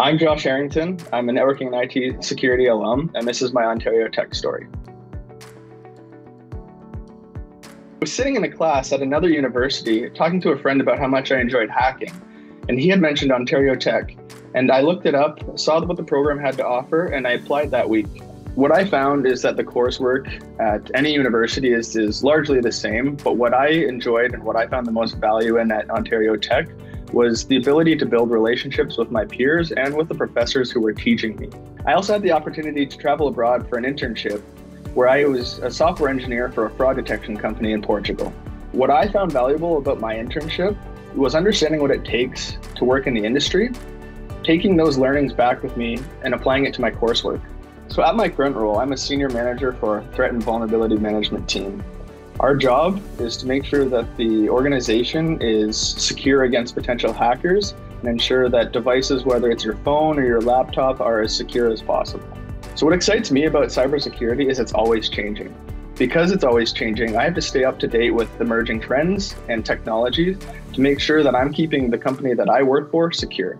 I'm Josh Harrington. I'm a networking and IT security alum, and this is my Ontario Tech story. I was sitting in a class at another university talking to a friend about how much I enjoyed hacking, and he had mentioned Ontario Tech. And I looked it up, saw what the program had to offer, and I applied that week. What I found is that the coursework at any university is, is largely the same, but what I enjoyed and what I found the most value in at Ontario Tech was the ability to build relationships with my peers and with the professors who were teaching me. I also had the opportunity to travel abroad for an internship where I was a software engineer for a fraud detection company in Portugal. What I found valuable about my internship was understanding what it takes to work in the industry, taking those learnings back with me and applying it to my coursework. So at my current role, I'm a senior manager for a threat and vulnerability management team. Our job is to make sure that the organization is secure against potential hackers and ensure that devices, whether it's your phone or your laptop, are as secure as possible. So what excites me about cybersecurity is it's always changing. Because it's always changing, I have to stay up to date with emerging trends and technologies to make sure that I'm keeping the company that I work for secure.